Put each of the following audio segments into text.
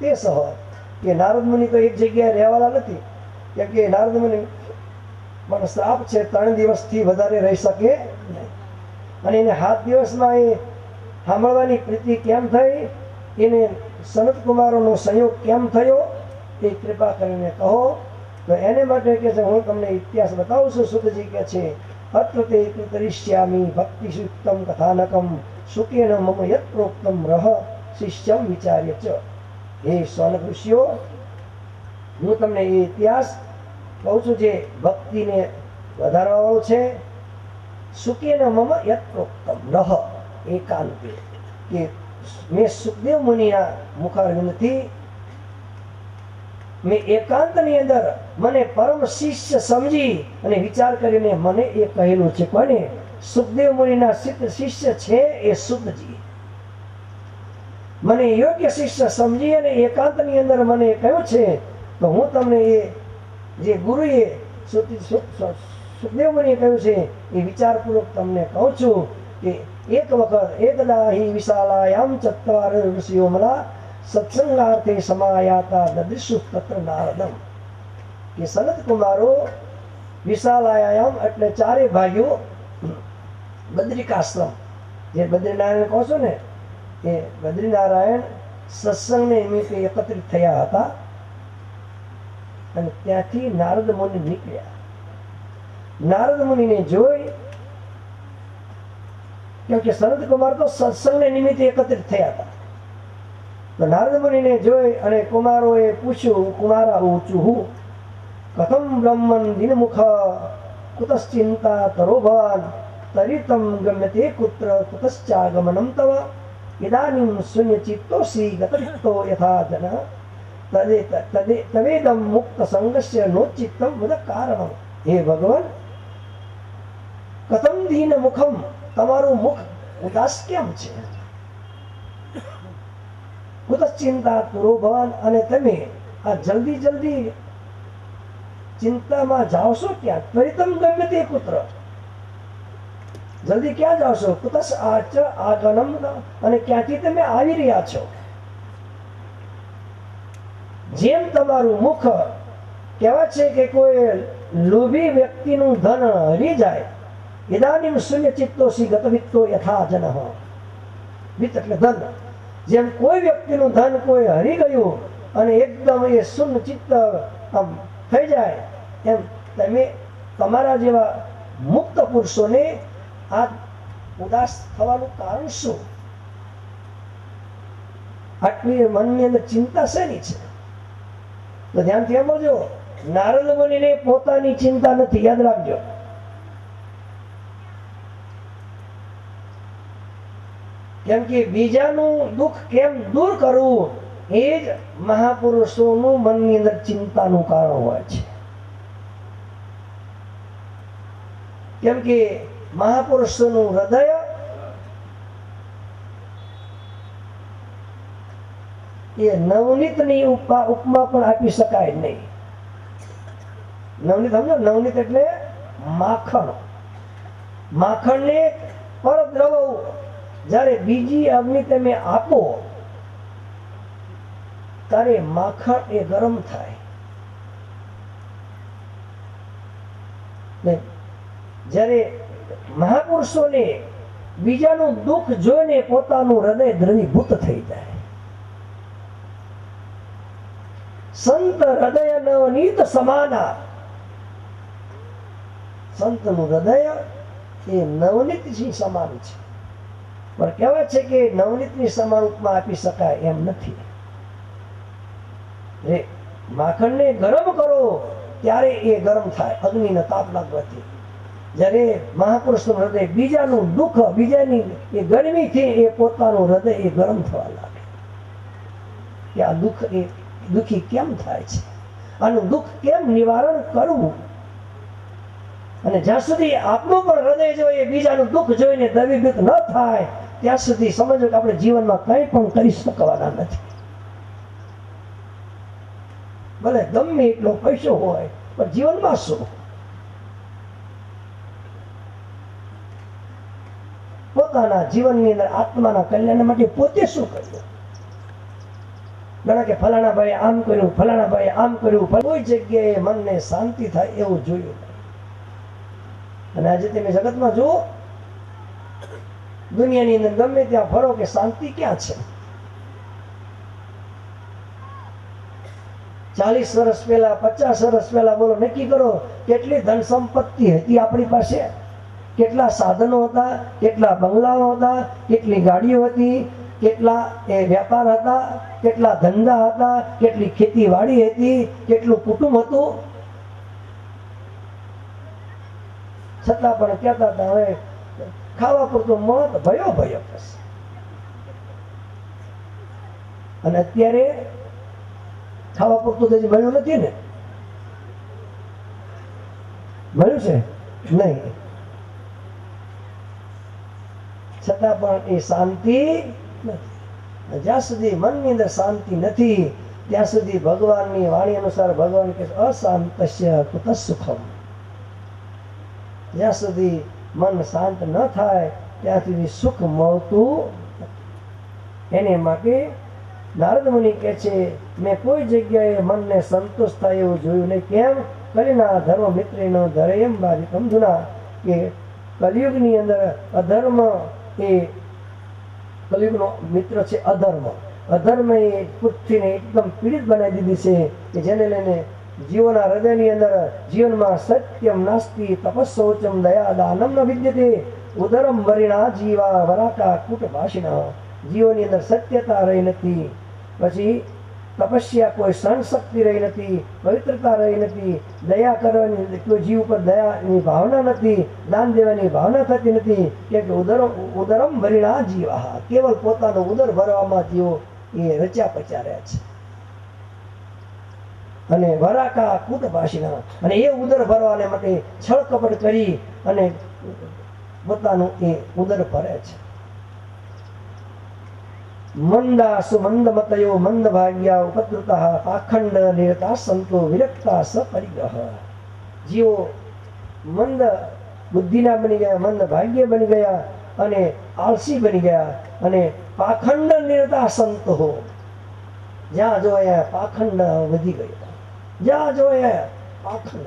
તે સહ કે નારદ મુનિ તો એક જગ્યાએ રહેવાના નથી. કેમ કે નારદ મુનિ પણ શ્રાપ છે, ત્રણ દિવસથી વધારે રહી શકે નહીં. અને એને સાત દિવસમાં એ સાંભળવાની પ્રીતિ કેમ થઈ? એને સનત કુમારોનો સંયોગ કેમ થયો? એ કૃપા કરીને કહો. તો એને માટે કે છે, હું તમને ઇતિહાસ બતાવું છું. સુતજી કે છે, અત્ર તે કૃતરિષ્યામી ભક્તિ સુક્તમ કથાનકમ, સુકેન મમ યત રહ શિષ્યમ વિચાર્ય ચ. હે સોનક ઋષિઓ હું તમને એ ઇતિહાસ કહું છું જે ભક્તિને વધારવા છે. સુકેન મમ યત્રોક્તમ. રહ એકાંતે. કે મેં સુખદેવ મુનિના મુખારવિંદથી મેં એકાંતની અંદર મને પરમ શિષ્ય સમજી અને વિચાર કરીને મને એ કહેલું છે. કોને? સુખદેવ મુનિના શિષ્ય છે એ સુખજી મને યોગ્ય શિષ્ય સમજી અને એકાંતની અંદર મને કહ્યું છે, તો હું તમને એ જે ગુરુએ સુખદેવ મુનિએ કહ્યું છે, એ વિચારપૂર્વક તમને કહું છું કે એક વખત એકદા હિ વિશાલાયામ ચત્વાર ઋષિઓ મલા સત્સંગાર્થે સમાયાતા દદિશુ તત્ર નારદમ. કે સનત કુમારો વિશાલાયામ એટલે ચારે ભાઈઓ બદ્રિકાશ્રમ. જે બદ્રીનારાયણ કહો છો ને એ બદ્રીનારાયણ સત્સંગને નિમિત્તે એકત્રિત થયા હતા અને ત્યાંથી નારદ મુનિ નીકળ્યા. નારદ મુનિને જોઈ કેમ કે કુમાર તો સત્સંગને નિમિત્તે એકત્રિત થયા હતા. તો નારદ મુનિને જોઈ અને કુમારોએ પૂછ્યું, કુમારા ઊંચું હું? કથમ બ્રહ્મન દિનમુખ, કુતશ્ચિંતા તરો ભવાન, તરિતમ ગમ્યતે કુત્ર કુતશ્ચાગમનમ તવ. ગતરિક્તો યથા જન તદે તદે તવેદમ મુક્ત સંગસ્ય નો ચિત્તમ વદ કારણમ હે ભગવાન કથમ દીન મુખમ તમારું મુખ ઉદાસ કેમ છે ચિંતા તુરો ભવાન અને તમે આ જલ્દી જલ્દી ચિંતામાં જાવશો ક્યાં ત્વરિતમ ગમે તે પુત્ર જલ્દી ક્યાં જાવશો કુતસ આચ આગનમ અને ક્યાંથી તમે આવી રહ્યા છો? જેમ તમારું મુખ કહેવા છે કે કોઈ લોભી વ્યક્તિનું ધન હરી જાય ઇદાનીમ શૂન્ય ચિત્તોસી ગતવિત્તો યથા જન. વિત્ત એટલે ધન. જેમ કોઈ વ્યક્તિનું ધન કોઈ હરી ગયું અને એકદમ એ શૂન્ય ચિત્ત આમ થઈ જાય, એમ તમે તમારા જેવા મુક્ત પુરુષોને આ ઉદાસ થવાનું કારણ શું? આટલી મનની અંદર ચિંતા શેની છે? તો ધ્યાનથી સમજો નારદ મુનિને પોતાની ચિંતા નથી, યાદ રાખજો. કેમ કે બીજાનું દુઃખ કેમ દૂર કરવું, એ જ મહાપુરુષોનું મનની અંદર ચિંતાનું કારણ હોય છે. કેમ કે મહાપુરુષોનું હૃદય એ નવનીતની ઉપમા ઉપમા પણ આપી શકાય નહીં નવનીત સમજો નવનીત એટલે માખણ માખણને પરદ્રવ જ્યારે બીજી અગ્નિ તમે આપો ત્યારે માખણ એ ગરમ થાય જ્યારે મહાપુરુષોને બીજાનું દુઃખ જોઈને પોતાનું હૃદય દ્રવીભૂત થઈ જાય. સંત હૃદય નવનીત સમાના. સંતનું હૃદય એ નવનીતથી સમાન છે. પણ કહેવાય છે કે નવનીતની સમાન ઉપમા આપી શકાય એમ નથી. માખણને ગરમ કરો, ત્યારે એ ગરમ થાય, અગ્નિનો તાપ લાગવાથી. જ્યારે મહાપુરુષનું હૃદય બીજાનું દુઃખ, બીજાની એ ગરમીથી એ પોતાનું હૃદય એ ગરમ થવા લાગે. કે આ દુઃખ એ દુઃખી કેમ થાય છે? આનું દુઃખ કેમ નિવારણ કરવું? અને જ્યાં સુધી આપણું પણ હૃદય જો એ બીજાનું દુઃખ જોઈને દવીભૂત ન થાય, ત્યાં સુધી સમજો કે આપણે જીવનમાં કંઈ પણ કરી શકવાના નથી. ભલે ગમે એટલો પૈસો હોય, પણ જીવનમાં શું? પોતાના જીવનની અંદર આત્માના કલ્યાણ માટે પોતે શું કર્યું? ઘણા કે ફલાણા ભાઈ આમ કર્યું ફલાણા ભાઈ આમ કર્યું કોઈ જગ્યાએ મનને શાંતિ થાય એવું જોયું અને આજે તમે જગતમાં જુઓ, દુનિયાની અંદર ગમે ત્યાં ફરો કે શાંતિ ક્યાં છે? ચાલીસ વર્ષ પહેલા, પચાસ વર્ષ પહેલા બોલો, નક્કી કરો, કેટલી ધન સંપત્તિ હતી આપણી પાસે? કેટલા સાધનો હતા, કેટલા બંગલાઓ હતા, કેટલી ગાડીઓ હતી, કેટલા એ વેપાર હતા, કેટલા ધંધા હતા, કેટલી ખેતીવાડી હતી, કેટલું કુટુંબ હતું. છતાં પણ કહેતા હતા, હવે ખાવા પૂરતું મોત ભયો ભયો થશે અને અત્યારે ખાવા પૂરતું તો મળ્યું નથી ને? ભણ્યું છે? નહીં. છતાં પણ એ શાંતિ જ્યાં સુધી મનની અંદર શાંતિ નથી, ત્યાં સુધી ભગવાનની વાણી અનુસાર ભગવાન કે અશાંતસ્ય સુખમ જ્યાં સુધી મન શાંત ન થાય, ત્યાં સુધી સુખ મળતું એને માટે નારદ મુનિ કહે છે, મેં કોઈ જગ્યાએ મનને સંતોષ થાય એવું જોયું નહીં. કેમ? કલીના ધર્મ મિત્રીનો ધરે એમ બાજી સમજુના કે કલયુગની અંદર અધર્મ એ કલયુગનો મિત્ર છે અધર્મ. અધર્મ એ પૃથ્વીને એકદમ પીડિત બનાવી દીધી છે કે જેને લઈને જીવોના હૃદયની અંદર જીવનમાં સત્યમ નાસ્તિ તપસ્સોચમ દયા દાનમ ન વિદ્યતે. ઉદરમ વરિણા જીવા વરાકા કુટ ભાષિણા જીવોની અંદર સત્યતા રહી નથી. પછી તપસ્યા, કોઈ સહન શક્તિ રહી નથી, પવિત્રતા રહી નથી, દયા કરવાની કોઈ જીવ ઉપર દયાની ભાવના નથી, દાન દેવાની ભાવના થતી નથી કેમ કે ઉદરમ ઉદરમ ભરીણા જીવા કેવલ પોતાનો ઉદર ભરવામાં જીવો એ રચ્યા પચાર્યા છે. અને વરાકા કૂટ ભાષીના અને એ ઉદર ભરવાને માટે છળ કપટ કરી અને પોતાનું એ ઉદર ભરે છે. મંદા સુમંદ મતયો મંદ ભાગ્યા ઉપદ્રુતા પાખંડ નિરતા સંતો વિરક્તા સ પરિગ્રહ જીવો મંદ બુદ્ધિના બની ગયા મંદ ભાગ્ય બની ગયા અને આળસી બની ગયા અને પાખંડ નિરતા સંતો જ્યાં જોયા પાખંડ વધી ગયો જ્યાં જોયા પાખંડ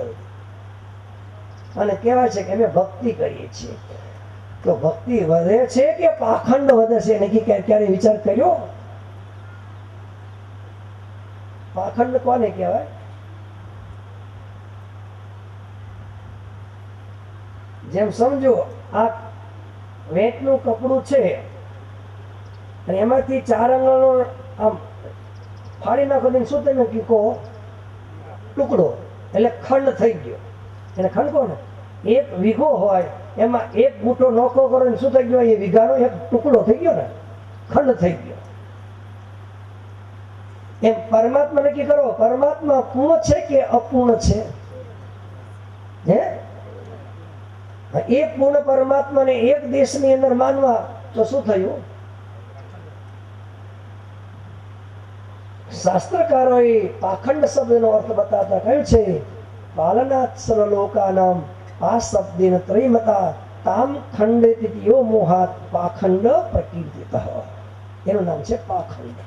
અને કહેવાય છે કે અમે ભક્તિ કરીએ છીએ તો ભક્તિ વધે છે કે પાખંડ વધે છે? નક્કી ક્યારે વિચાર કર્યો? પાખંડ કોને કહેવાય? જેમ સમજો, આ વેટનું કપડું છે અને એમાંથી ચાર આંગળનો આમ ફાડી નાખો ને શું તમે કહો? ટુકડો. એટલે ખંડ થઈ ગયો. એને ખંડ કોને? એક વીઘો હોય. એમાં એક બુટો નોખો કરો ને શું થઈ ગયો? એ વીઘાનો એક ટુકડો થઈ ગયો ને, ખંડ થઈ ગયો. એમ પરમાત્મા નક્કી કરો, પરમાત્મા પૂર્ણ છે કે અપૂર્ણ છે? હે? એ પૂર્ણ પરમાત્માને એક દેશની અંદર માનવા તો શું થયું? શાસ્ત્રકારોએ પાખંડ શબ્દનો અર્થ બતાવતા કહ્યું છે પાલનાથ સર્વલોકાનામ આ શબ્દેન ત્રયમતા તામ ખંડિતિયો મોહાત પાખંડ પ્રકીર્તિત એનું નામ છે પાખંડ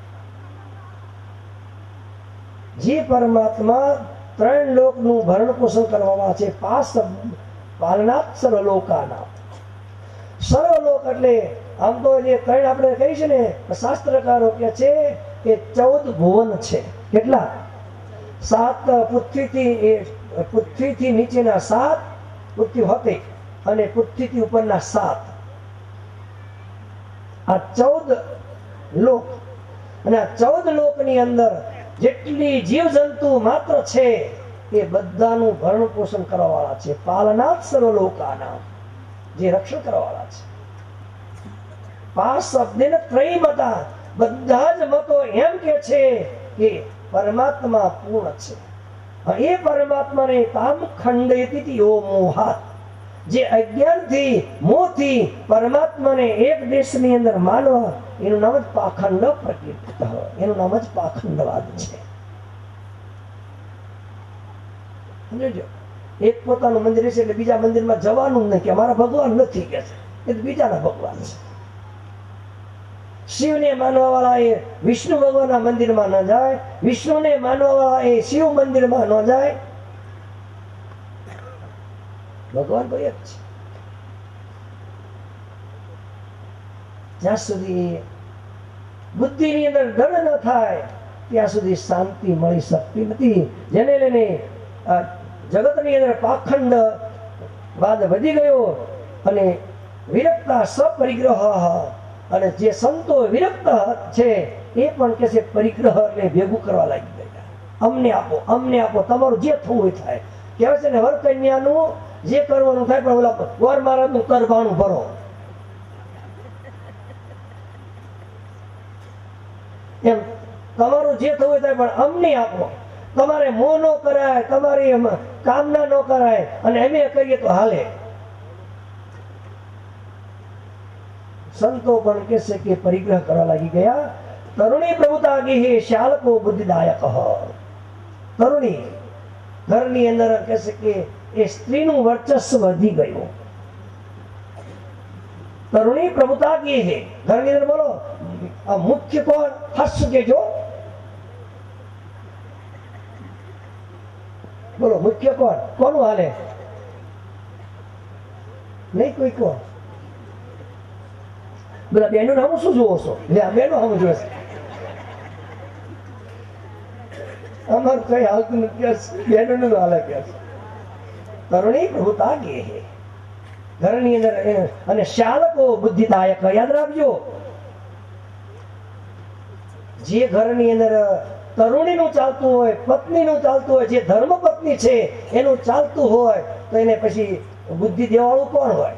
જે પરમાત્મા ત્રણ લોકનું ભરણ પોષણ કરવામાં છે પાસ પાલનાથ સર્વલોકાના સર્વલોક એટલે આમ તો જે ત્રણ આપણે કહી છે ને શાસ્ત્રકારો કે છે એ ચૌદ ભુવન છે કેટલા સાત પૃથ્વીથી એ પૃથ્વીથી નીચેના સાત પૃથ્વી હતી અને પૃથ્વીથી ઉપરના સાત. આ ચૌદ લોક અને આ ચૌદ લોકની અંદર જેટલી જીવજંતુ માત્ર છે, એ બધાનું ભરણ પોષણ કરવા વાળા છે. પાલનાથ સર્વ લોકાના જે રક્ષણ કરવા વાળા છે. પાંચ શબ્દને ત્રયમતા બધા જ મતો એમ કે છે કે પરમાત્મા પૂર્ણ છે. એ પરમાત્માને તામ ખંડયતી ઓ મોહાત. જે અજ્ઞાનથી, મોહથી પરમાત્માને એક દેશની અંદર માનવા, એનું નામ જ પાખંડ પ્રકૃત એનું નામ જ પાખંડવાદ છે. સમજો એક પોતાનું મંદિર છે એટલે બીજા મંદિરમાં જવાનું જ નહીં, કે અમારા ભગવાન નથી કે છે. એ બીજાના ભગવાન છે. શિવને માનવા વાળા એ વિષ્ણુ ભગવાનના મંદિરમાં ન જાય, વિષ્ણુને માનવા વાળા એ શિવ મંદિરમાં ન જાય. ભગવાન કોઈ જ છે. જ્યાં સુધી બુદ્ધિની અંદર ડર ન થાય, ત્યાં સુધી શાંતિ મળી શકતી નથી. જેને લઈને જગતની અંદર પાખંડ વાદ વધી ગયો અને વિરક્તા સપરિગ્રહ અને જે સંતો વિરક્ત છે, એ પણ કે છે, પરિગ્રહ ને ભેગું કરવા લાગી ગયા. અમને આપો અમને આપો, તમારું જે થવું હોય થાય. કહેવાય છે ને, વર કન્યાનું જે કરવાનું થાય, પણ ઓલા વર મહારાજનું કરવાનું ભરો. એમ, તમારું જે થવું થાય, પણ અમને આપો. તમારે મોં ન કરાય, તમારી કામના ન કરાય, અને અમે કરીએ તો હાલે. સંતો પણ કે છે કે પરિગ્રહ કરવા લાગી ગયા તરુણી પ્રભુતા ગીહે શાલકો બુદ્ધિદાયક તરુણી ઘરની અંદર કે છે કે એ સ્ત્રીનું વર્ચસ્વ વધી ગયું તરુણી પ્રભુતા ગીહે ઘરની અંદર બોલો આ મુખ્ય કોણ હર્ષ કેજો બોલો મુખ્ય કોણ કોનું હાલે નહીં કોઈ કોણ બધા બેનો નામ શું જોવો છો લે બેનો નામ જોવે છે અમારું કઈ હાલતું નથી બેનો નું હાલે કે. તરુણી પ્રભુતા ગે હે ઘરની અંદર અને શાલકો બુદ્ધિદાયક યાદ રાખજો જે ઘરની અંદર તરુણીનું ચાલતું હોય પત્નીનું ચાલતું હોય જે ધર્મ પત્ની છે એનું ચાલતું હોય તો એને પછી બુદ્ધિ દેવાળું કોણ હોય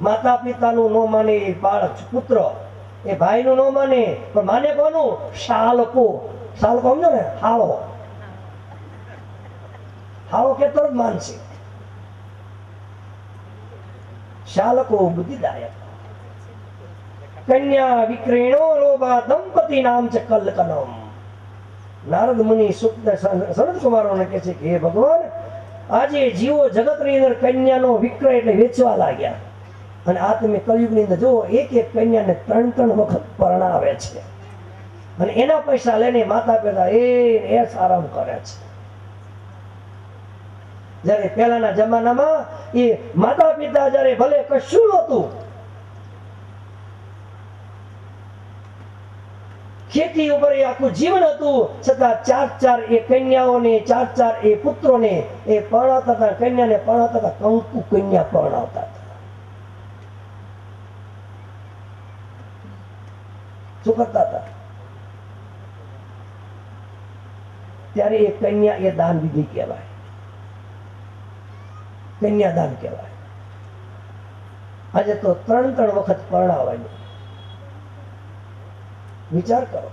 માતા પિતાનું ન માને બાળક પુત્ર. એ ભાઈનું ન માને, પણ માને કોનું? શાલકો શાલકો સમજો ને, હાળો. હાળો કેતો જ માનશે શાલકો બુદ્ધિદાયક. કન્યા વિક્રેણો લોભા દંપતિ નામ છે કલકલમ નારદ મુનિ સુપ્ત સનત કુમારોને કહે છે કે, હે ભગવાન, આજે જીવો જગતની અંદર કન્યાનો વિક્રય એટલે વેચવા લાગ્યા. અને આ તમે કલયુગની અંદર જુઓ, એક એક કન્યાને ત્રણ ત્રણ વખત પરણાવે છે. અને એના પૈસા લઈને માતા પિતા એ એ આરામ કરે છે. જ્યારે પહેલાના જમાનામાં એ માતા પિતા જ્યારે ભલે કશું નહોતું, ખેતી ઉપર એ આખું જીવન હતું, છતાં ચાર ચાર એ કન્યાઓને, ચાર ચાર એ પુત્રોને એ પરણાવતા હતા કન્યાને પરણાવતા હતા, કંકુ કન્યા પરણાવતા હતા. શું કરતા હતા. ત્યારે એ કન્યા એ દાન વિધિ કહેવાય. કન્યાદાન કહેવાય. આજે તો ત્રણ ત્રણ વખત પરણાવવાનું વિચાર કરો.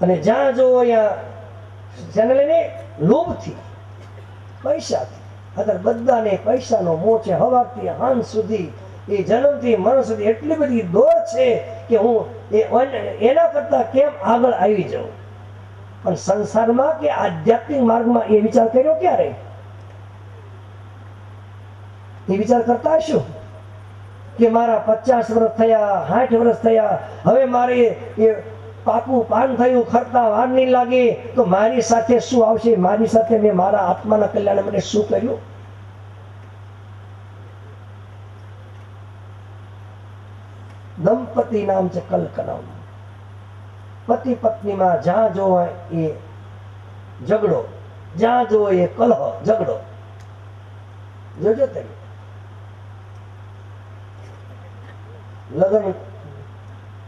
અને જ્યાં જો અહીંયા જેને લોભથી, પૈસાથી અત્યારે બધાને પૈસાનો મોહ છે હવાથી હાંજ સુધી એ જન્મથી મરણ સુધી એટલી બધી દોર છે કે હું એના કરતા કેમ આગળ આવી જાઉં? પણ સંસારમાં કે આધ્યાત્મિક માર્ગમાં એ વિચાર કર્યો ક્યારે? એ વિચાર કરતા હશો? કે મારા પચાસ વર્ષ થયા સાઠ વર્ષ થયા, હવે મારે એ પાકું પાન થયું, ખરતા વાર નહીં લાગે, તો મારી સાથે શું આવશે? મારી સાથે મેં મારા આત્માના કલ્યાણ મને શું કર્યું? દંપતિ નામ છે કલ્કનમ. પતિ પત્નીમાં જ્યાં જોવો એ ઝઘડો, જ્યાં જોવો એ કલહ, ઝઘડો. જોજો તમે. લગ્ન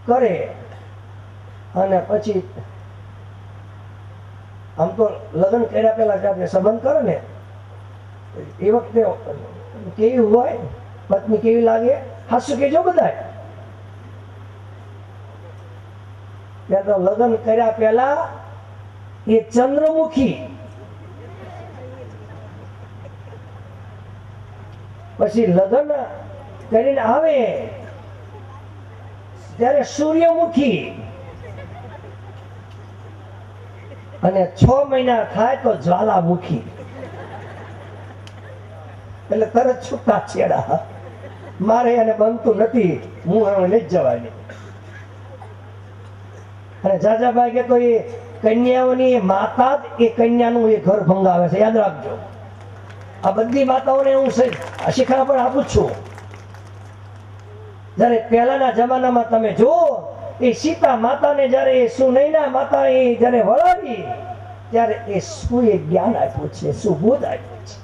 કરે અને પછી આમ તો લગ્ન કર્યા પહેલા જે આપણે સંબંધ કરે ને. એ વખતે કેવી હોય, પત્ની કેવી લાગે? હાસુ કેજો બધા લગ્ન કર્યા પહેલા એ ચંદ્રમુખી. પછી લગ્ન કરીને આવે ત્યારે સૂર્યમુખી. અને છ મહિના થાય તો જ્વાલામુખી. એટલે તરત છૂટા છેડા. મારે એને બનતું નથી. હું એને લઈ જવાની. અને જાજાભાઈ કે તો એ કન્યાઓની માતા એ કન્યાનું એ ઘર ભંગાવે છે. યાદ રાખજો. આ બધી માતાઓને હું છે- આ શિખા પણ આપું છું. જ્યારે પહેલાના જમાનામાં તમે જુઓ, એ સીતા માતાને જ્યારે એ સુનૈના માતા એ જ્યારે વળાવી, ત્યારે એ શું એ જ્ઞાન આપ્યું છે શું બોધ આપ્યું છે.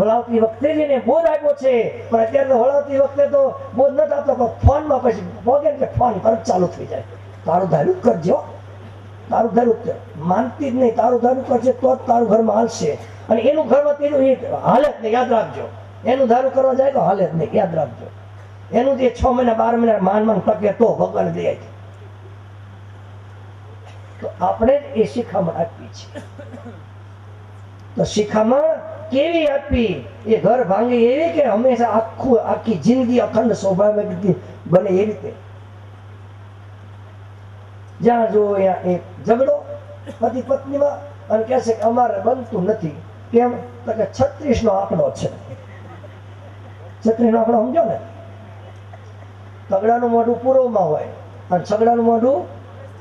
વળાવતી વખતે જ એને બોધ આપ્યો છે. પણ અત્યારે તો વળાવતી વખતે તો બોધ નથી આપતો ફોનમાં પછી પોગે એટલે ફોન તરત ચાલુ થઈ જાય. તારું ધારું કરજો. તારું ધારું માનતી જ નહીં. તારું ધારું કરશે તો જ તારું ઘરમાં હાલશે. અને એનું ઘરમાં તેનું એ હાલે જ નહીં. યાદ રાખજો. એનું ધારું કરવા જાય તો હાલે જ નહીં. યાદ રાખજો. એનું જે છ મહિના, બાર મહિના માન માન ટકે તો ભગવાન દે તો આપણે એ શિખામણ આપી છે તો શિખામણ કેવી આપી? એ ઘર ભાંગી એવી કે હંમેશા આખું, આખી જિંદગી અખંડ સ્વાભાવિક બને એ રીતે. જ્યાં જો અહીંયા એક ઝઘડો પતિ પત્નીમાં અને કહે છે કે અમારે બનતું નથી. કેમ? તો કે છત્રીસ નો આંકડો છે. છત્રીસ નો આંકડો સમજો ને? તગડાનું મોઢું પૂર્વમાં હોય અને છગડાનું મોઢું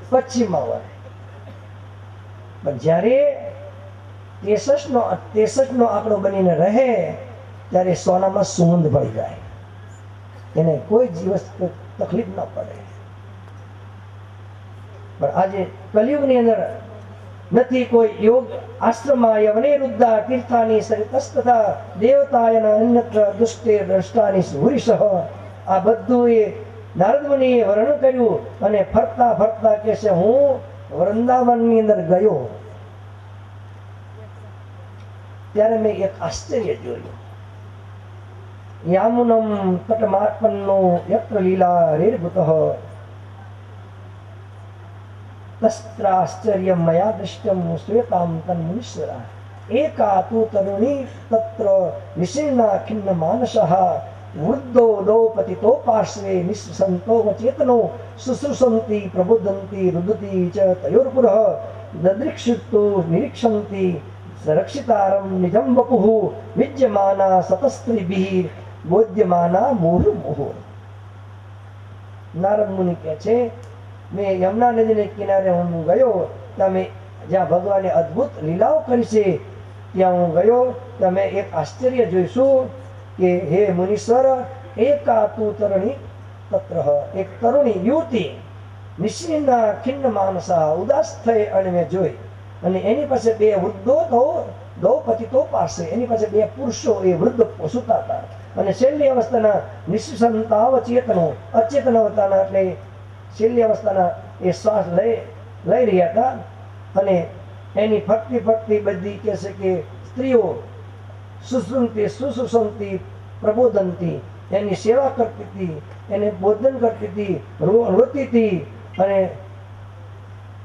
પશ્ચિમમાં હોય. પણ જ્યારે તેસઠ નો તેસઠ નો આંકડો બનીને રહે, ત્યારે સોનામાં સુગંધ ભળી જાય. એને કોઈ દિવસ તકલીફ ન પડે. પણ આજે કલયુગની અંદર નથી કોઈ યોગ આશ્રમાય યવને રુદ્ધા તીર્થાની સરિતસ્તથા દેવતાયના અન્યત્ર દુષ્ટે દ્રષ્ટાની સુરીષ આ બધું એ નારદ મુનિએ વર્ણન કર્યું અને ફરતા ફરતા કહેશે, હું વૃંદાવનની અંદર ગયો. ત્યારે મેં એક આશ્ચર્ય જોયું. યામુનમ તટમાત્મનો યત્ર લીલા રેર્ભુતઃ તસ્ત્રાશ્ચર્ય મયા દૃષ્ટમ શ્વેતામ તન્મુનીશ્વરા એકા તુ તરુણી તત્ર વિશીર્ણા ખિન્ન માનસઃ. વૃદ્ધો દૌપતિતો પાર્શ્વે નિસંતો ચેતનો શુશ્રુષંતિ પ્રબુદ્ધંતિ રુદતી ચ તયોર્પુરઃ દદૃક્ષિતો નિરીક્ષંતિ રક્ષિતારમ નિજમ વિદ્યમાના સતસ્ત્રીભિઃ બોધ્યમાના મુહુર્મુહુર નારદ મુનિ કહે છે મેં યમુના નદીને કિનારે હું ગયો તમે જ્યાં ભગવાને અદ્ભુત લીલાઓ કરી છે ત્યાં હું ગયો તમે એક આશ્ચર્ય જોઈશું કે હે મુનીશ્વર એકા તું તરણી તત્ર એક તરુણી યુવતી નિશ્ચિન્ના ખિન્ન માનસા ઉદાસ થઈ અને મેં જોઈ અને એની પાસે બે વૃદ્ધો તો, દ્રૌપદી તો પાસે, એની પાસે બે પુરુષો, એ વૃદ્ધ સુતા હતા. અને છેલ્લી અવસ્થાના નિઃસંતાવ ચેતનો અચેતન અવસ્થાના એટલે છેલ્લી અવસ્થાના એ શ્વાસ લઈ લઈ રહ્યા હતા. અને એની ફરતી ફરતી બધી કહે છે કે સ્ત્રીઓ સુસુંતી, સુસુસંતી પ્રબોધનતી એની સેવા કરતી હતી, એને બોધન કરતી હતી રોતી હતી. અને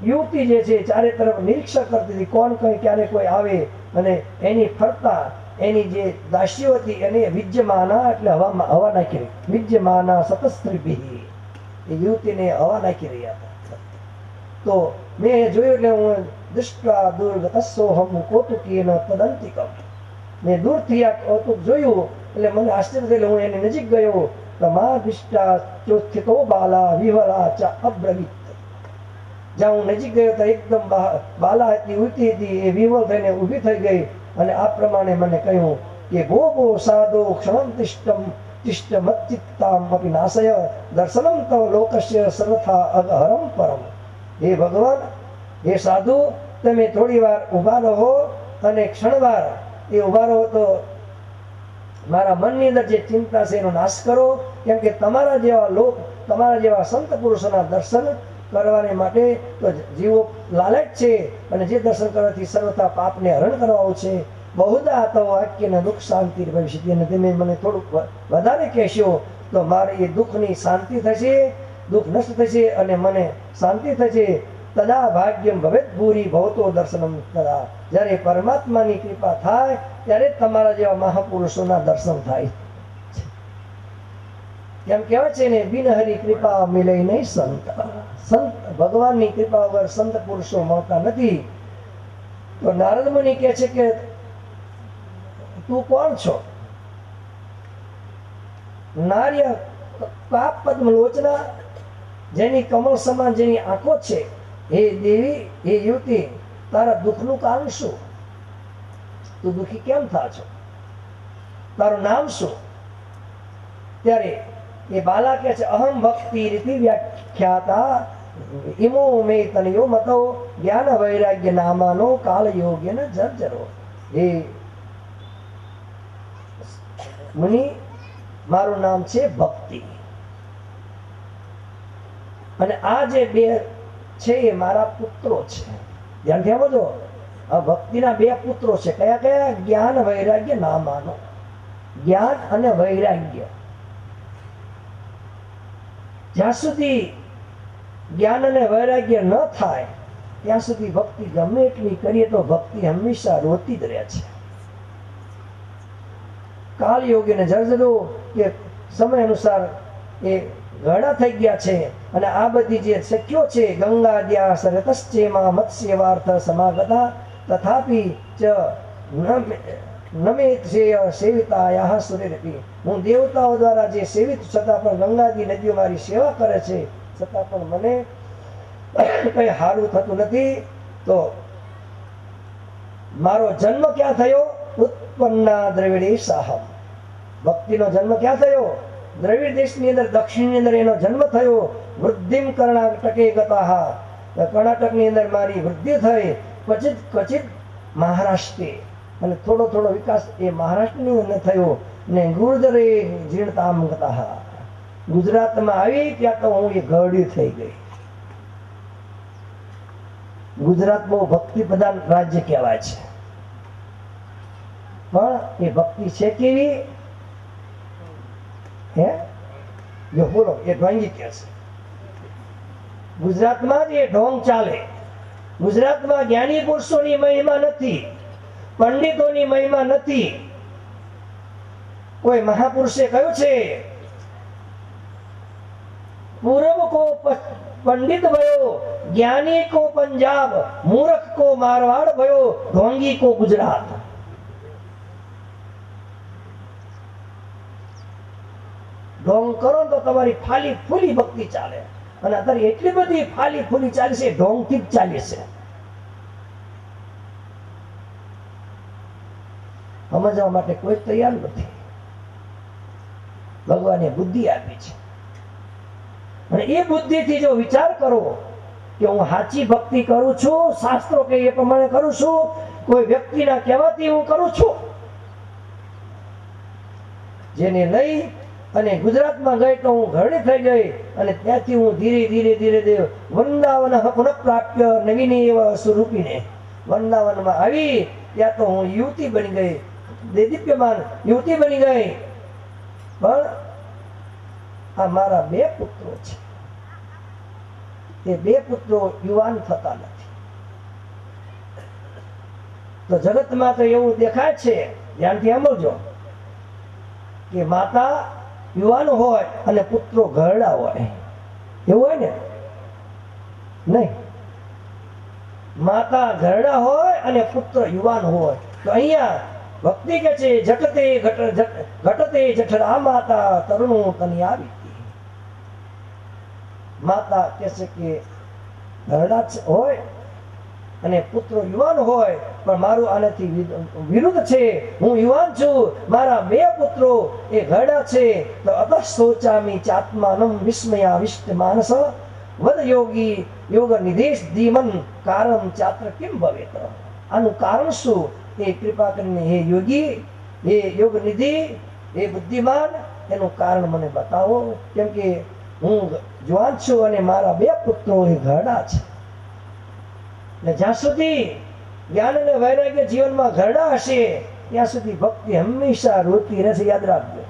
યુવતી જે છે, ચારે તરફ નિરીક્ષણ કરતી હતી, કોણ કઈ, ક્યારે કોઈ આવે અને એની ફરતા, એની જે દાસીઓ હતી, એને વિજ્યમાના એટલે હવામાં, હવા નાખી રહી. વિદ્યમાના સતસ્ત્રીભી એ યુવતીને હવા નાખી રહ્યા હતા. તો મેં જોયું એટલે હું દૃષ્ટા દુર્ગતસ્સોહમ કોતુકીન તદંતિકમ. મેં દૂરથી આ કૌતુક જોયું એટલે મને આશ્ચર્ય થયેલું હું એની નજીક ગયો. તો દુષ્ટા દૃષ્ટા બાલા વિહલા ચા અબ્રવીત. જ્યાં હું નજીક ગયો તો એકદમ બાલા હતી ઊંચી હતી, એ વિવલ થઈને ઊભી થઈ ગઈ અને આ પ્રમાણે મને કહ્યું કે ભો સાધો ક્ષણમ સાધુ, તમે થોડી વાર ઊભા રહો અને ક્ષણવાર એ ઊભા રહો તો મારા મનની અંદર જે ચિંતા છે એનો નાશ કરો. કેમ કે તમારા જેવા લોક, તમારા જેવા સંત પુરુષોના દર્શન કરવાને માટે તો જીવો લાલચ છે અને જે દર્શન કરવાથી સર્વથા પાપને હરણ કરવા છે. બહુદા તો વાક્યને દુઃખ શાંતિ ભવિષ્ય અને તમે મને થોડુંક વધારે કહેશો તો મારે એ દુઃખની શાંતિ થશે, દુઃખ નષ્ટ થશે અને મને શાંતિ થશે. તદા ભાગ્યમ ભવેદ ભૂરી ભવતો દર્શનમ તદા. જ્યારે પરમાત્માની કૃપા થાય, ત્યારે તમારા જેવા મહાપુરુષોના દર્શન થાય. કેમ કહેવાય છે ને બિનહરી કૃપા મિલે નહીં સંત. સંત, ભગવાનની કૃપા વગર સંત પુરુષો મળતા નથી. તો નારદ મુનિ કહે છે કે, તું કોણ છો? નાર્ય પાપ પદ્મ લોચના, જેની કમળ સમાન જેની આંખો છે, હે દેવી, હે યુવતી, તારા દુઃખનું કારણ શું? તું દુઃખી કેમ થા છો? તારું નામ શું? ત્યારે એ બાલા કે છે અહમ ભક્તિ રીતિ વ્યાખ્યાતા ઇમો મે તનયો મતો જ્ઞાન વૈરાગ્ય નામાનો કાળ યોગ્ય ને જર્જરો હે મુનિ મારું નામ છે ભક્તિ અને આ જે બે છે એ મારા પુત્રો છે। ધ્યાનથી સમજો? આ ભક્તિના બે પુત્રો છે. કયા કયા? જ્ઞાન વૈરાગ્ય નામાનો. જ્ઞાન અને વૈરાગ્ય. જ્યાં સુધી જ્ઞાન અને વૈરાગ્ય ન થાય, ત્યાં સુધી ભક્તિ ગમે એટલી કરીએ તો ભક્તિ હંમેશા રોતી જ રહે છે. કાલ યોગીને જર્જરો કે સમય અનુસાર એ ઘણા થઈ ગયા છે અને આ બધી જે શક્યો છે, ગંગા દ્યા સરતશ્ચેમાં મત્સ્યવાર્થ સમાગતા, તથાપી ચ નમે હું દેવતાઓ દ્વારા જે સેવિત છતાં પણ ગંગાજી નદીઓ મારી સેવા કરે છે, છતાં પણ મને કઈ સારું થતું નથી, તો મારો જન્મ ક્યાં થયો? ઉત્પન્ના દ્રવિડી સાહમ ભક્તિનો જન્મ ક્યાં થયો? દ્રવિડ દેશની અંદર, દક્ષિણની અંદર એનો જન્મ થયો. વૃદ્ધિમ કર્ણાટકે ગતા કર્ણાટકની અંદર મારી વૃદ્ધિ થઈ. ક્વચિત ક્વચિત મહારાષ્ટ્રે. અને થોડો થોડો વિકાસ એ મહારાષ્ટ્રની અંદર થયો ને ગુર્જરે જીર્ણતામ ગતા ગુજરાતમાં આવી ત્યાં તો હું એ ઘરડી થઈ ગઈ. ગુજરાત બહુ ભક્તિ પ્રધાન રાજ્ય કહેવાય છે. પણ એ ભક્તિ છે કેવી? હે? જો બોલો, એ ઢોંગી કે છે. ગુજરાતમાં જ એ ઢોંગ ચાલે. ગુજરાતમાં જ્ઞાની પુરુષોની મહિમા નથી. પંડિતોની મહિમા નથી. કોઈ મહાપુરુષે કહ્યું છે, પૂરબ કો પંડિત ભયો, જ્ઞાની કો પંજાબ, મૂર્ખ કો મારવાડ ભયો ઢોંગી કો ગુજરાત. ઢોંગ કરો તો તમારી ફાલી ફૂલી ભક્તિ ચાલે. અને અત્યારે એટલી બધી ફાલી ફૂલી ચાલી છે ઢોંગથી જ ચાલી છે. સમજવા માટે કોઈ તૈયાર નથી. ભગવાને બુદ્ધિ આપી છે. અને એ બુદ્ધિથી જો વિચાર કરો કે હું સાચી ભક્તિ કરું છું, શાસ્ત્રો કે એ પ્રમાણે કરું છું, કોઈ વ્યક્તિના કહેવાથી હું કરું છું, જેને લઈ અને ગુજરાતમાં ગઈ તો હું ઘરડી થઈ ગઈ અને ત્યાંથી હું ધીરે ધીરે ધીરે ધીરે વૃંદાવન પુનઃ પ્રાપ્ય નવીન એવા સ્વરૂપીને વૃંદાવનમાં આવી, ત્યાં તો હું યુવતી બની ગઈ દેદીપ્યમાન યુવતી બની ગઈ. પણ આ મારા બે પુત્રો છે. એ બે પુત્રો યુવાન થતા નથી. તો જગતમાં તો એવું દેખાય છે, ધ્યાનથી સાંભળજો, કે માતા યુવાન હોય અને પુત્રો ઘરડા હોય. એવું હોય ને? નહીં. માતા ઘરડા હોય અને પુત્ર યુવાન હોય. તો અહીંયા ભક્તિ કે છે, જટતે ઘટ ઘટતે જઠરા માતા તરુણું તની આવી. માતા કે છે કે ઘરડા હોય અને પુત્ર યુવાન હોય, પણ મારું આનાથી વિરુદ્ધ છે. હું યુવાન છું, મારા બે પુત્રો એ ઘરડા છે. તો અત સોચામી ચાત્માનમ વિસ્મયા વિષ્ટ માનસ. વદ યોગી યોગ નિદેશ ધીમન કારણ ચાત્ર કેમ ભવે આનું કારણ શું? એ કૃપા કરીને હે યોગી, હે યોગ નિધિ હે બુદ્ધિમાન, એનું કારણ મને બતાવો. કેમ કે હું જવાન છું અને મારા બે પુત્રો એ ઘરડા છે. ને જ્યાં સુધી જ્ઞાન અને વૈરાગ્ય જીવનમાં ઘરડા હશે, ત્યાં સુધી ભક્તિ હંમેશા રોતી રહેશે, યાદ રાખજો.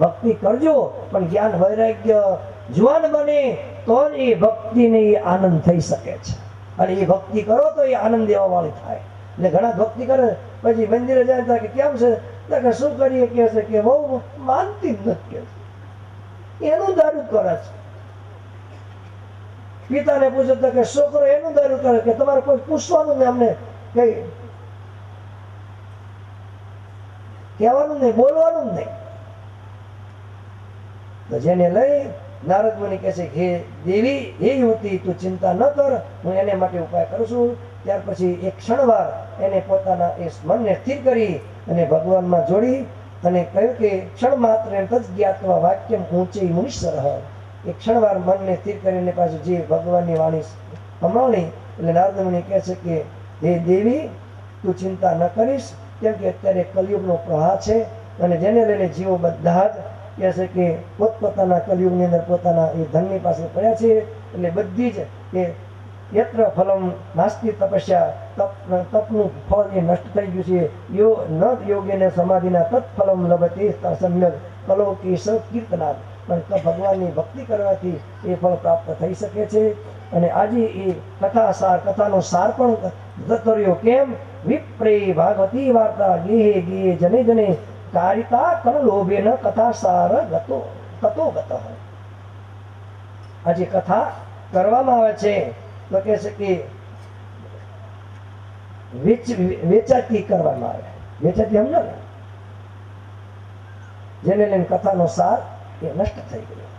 ભક્તિ કરજો, પણ જ્ઞાન, વૈરાગ્ય જુવાન બને, તો જ એ ભક્તિને આનંદ થઈ શકે છે. અને એ ભક્તિ કરો તો એ આનંદ દેવા વાળી થાય. એટલે ઘણા ભક્તિ કરે. પછી મંદિરે જાય કે કેમ છે? કે શું કરીએ? કે છે કે બહુ માનતી જ નથી કે એનું દારૂ કરે છે. પિતાને પૂછે તો કે છોકરો એનું દારૂ કરે કે તમારે કોઈ પૂછવાનું ને અમને? કઈ કહેવાનું નહીં, બોલવાનું નહીં. તો જેને લઈ નારદ મુનિ કહે છે, હે દેવી, હે યુવતી, તું ચિંતા ન કર, હું એને માટે ઉપાય કરું છું. ત્યાર પછી એક ક્ષણવાર એને પોતાના એ મનને સ્થિર કરી અને ભગવાનમાં જોડી અને કહ્યું કે ક્ષણ માત્ર તજ જ્ઞાતવા વાક્યમ ઊંચે મુનિશ્વર. એ ક્ષણવાર મનને સ્થિર કરીને પાછું જે ભગવાનની વાણી સંભળાણી એટલે નારદ મુનિ કહે છે કે, હે દેવી, તું ચિંતા ન કરીશ, કેમ કે અત્યારે કલયુગનો પ્રવાહ છે અને જેને લઈને જીવો બધા જ કહે છે કે પોતપોતાના કલયુગની અંદર પોતાના એ ધનની પાસે પડ્યા છે એટલે બધી જ એ યત્ર ફલમ નાસ્તી તપસ્યા તપ તપનું ફળ એ નષ્ટ થઈ ગયું છે યો ન યોગીને સમાધિના તત્ફલમ લભતે સમ્યક કલોકી સ કીર્તના પણ ભગવાનની ભક્તિ કરવાથી એ ફળ પ્રાપ્ત થઈ શકે છે અને આજે એ કથા સાર કથાનો સાર પણ જતો કેમ? વિપ્રે ભાગવતી વાર્તા ગેહે ગેહે જને જને કારિતા કર લોભે ન કથા સાર ગતો તતો ગત। આજે કથા કરવામાં આવે છે તો કે છે કે વેચ વેચાતી કરવામાં આવે વેચાતી સમજો ને જેને લઈને કથાનો સાર એ નષ્ટ થઈ ગયો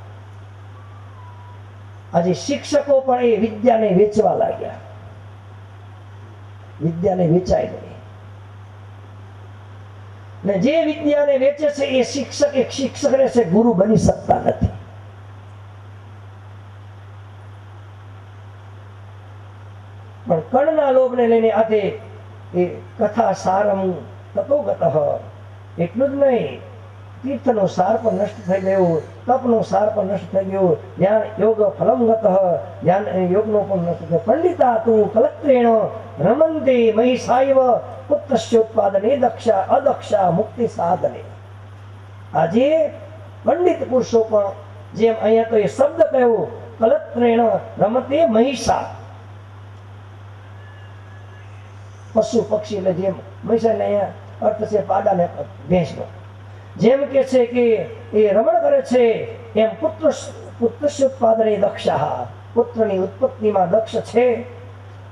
આજે શિક્ષકો પણ એ વિદ્યાને વેચવા લાગ્યા વિદ્યાને વેચાઈ ગઈ ને જે વિદ્યાને વેચે છે એ શિક્ષક એક શિક્ષક રહેશે ગુરુ બની શકતા નથી પણ કણના લોભને લઈને આજે એ કથા સારમ તતોગત એટલું જ નહીં, તીર્થનો સાર પણ નષ્ટ થઈ ગયો, તપનો સાર પણ નષ્ટ થઈ ગયો ધ્યાન યોગ ફલમગત ધ્યાન યોગનો પણ નષ્ટ થયો. પંડિતા તું કલત્રેણ રમંતે મહિષાયવ પુત્રસ્યોત્પાદને દક્ષા અદક્ષા મુક્તિ સાધને. આજે પંડિત પુરુષો પણ જેમ અહીંયા તો એ શબ્દ કહ્યો, કલત્રેણ રમતે મહિષા. પશુ પક્ષી એટલે જેમ મહિષાને અહીંયા અર્થ છે પાડાને ભેંસનો. જેમ કે છે કે એ રમણ કરે છે, એમ પુત્ર પુત્રસ્યોત્પાદને દક્ષા પુત્રની ઉત્પત્તિમાં દક્ષ છે,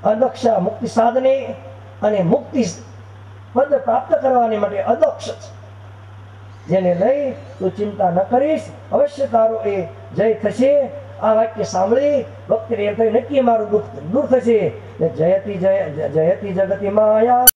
અદક્ષા મુક્તિ સાધને અને મુક્તિ પદ પ્રાપ્ત કરવાની માટે અદક્ષ છે. જેને લઈ તું ચિંતા ન કરીશ, અવશ્ય તારો એ જય થશે. આ વાક્ય સાંભળી ભક્તિ એમ થઈ નક્કી મારું દુઃખ દૂર થશે. જયતી જય જયતી જગતી માયા.